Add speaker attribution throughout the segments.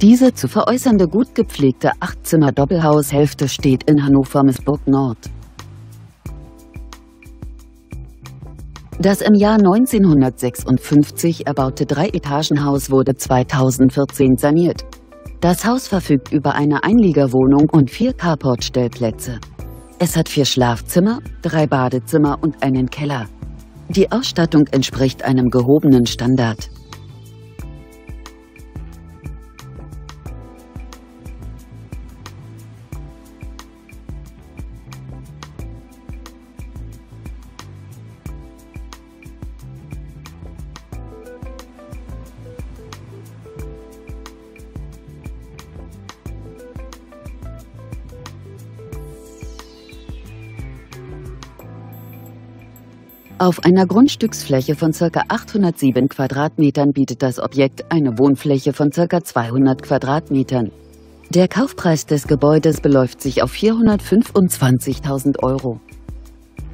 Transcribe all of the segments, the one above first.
Speaker 1: Diese zu veräußernde gut gepflegte Achtzimmer-Doppelhaushälfte steht in Hannover-Missburg Nord. Das im Jahr 1956 erbaute Drei-Etagenhaus wurde 2014 saniert. Das Haus verfügt über eine Einliegerwohnung und vier Carport-Stellplätze. Es hat vier Schlafzimmer, drei Badezimmer und einen Keller. Die Ausstattung entspricht einem gehobenen Standard. Auf einer Grundstücksfläche von ca. 807 Quadratmetern bietet das Objekt eine Wohnfläche von ca. 200 Quadratmetern. Der Kaufpreis des Gebäudes beläuft sich auf 425.000 Euro.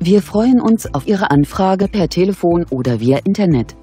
Speaker 1: Wir freuen uns auf Ihre Anfrage per Telefon oder via Internet.